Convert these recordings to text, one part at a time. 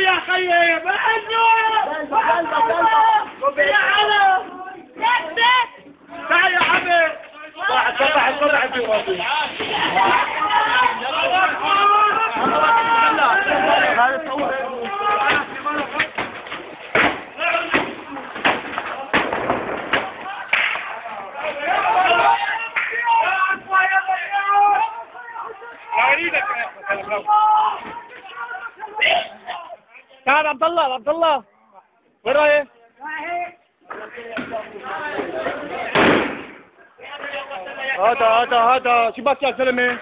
يا خيي بأنه يا علم تعال يا حبيب واحد طلع طلع في راسي تعال عبد الله عبد الله. وين رايح؟ هذا هذا هذا. شباك يا زلمه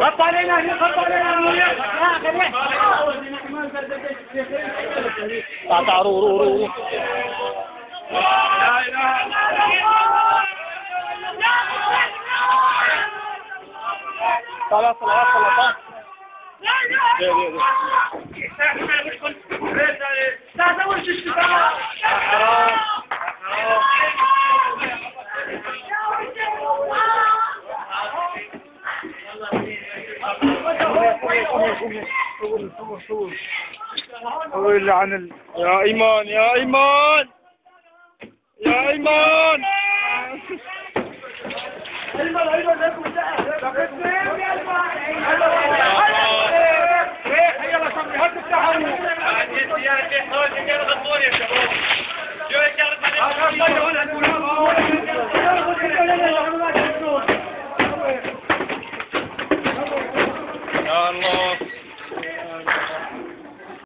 غطى علينا هنا غطى علينا. تعال تعال لا اله الا الله عن ال... يا إيمان يا إيمان. يا إيمان يلا صبري الله.